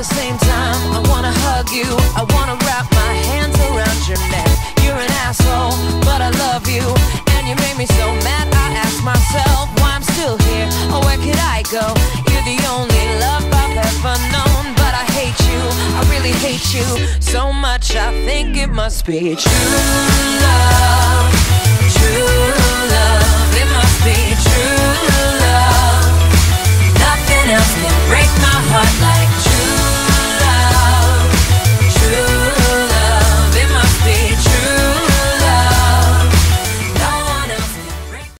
the same time, I wanna hug you. I wanna wrap my hands around your neck. You're an asshole, but I love you. And you made me so mad, I ask myself why I'm still here. Oh, where could I go? You're the only love I've ever known. But I hate you, I really hate you so much. I think it must be true love,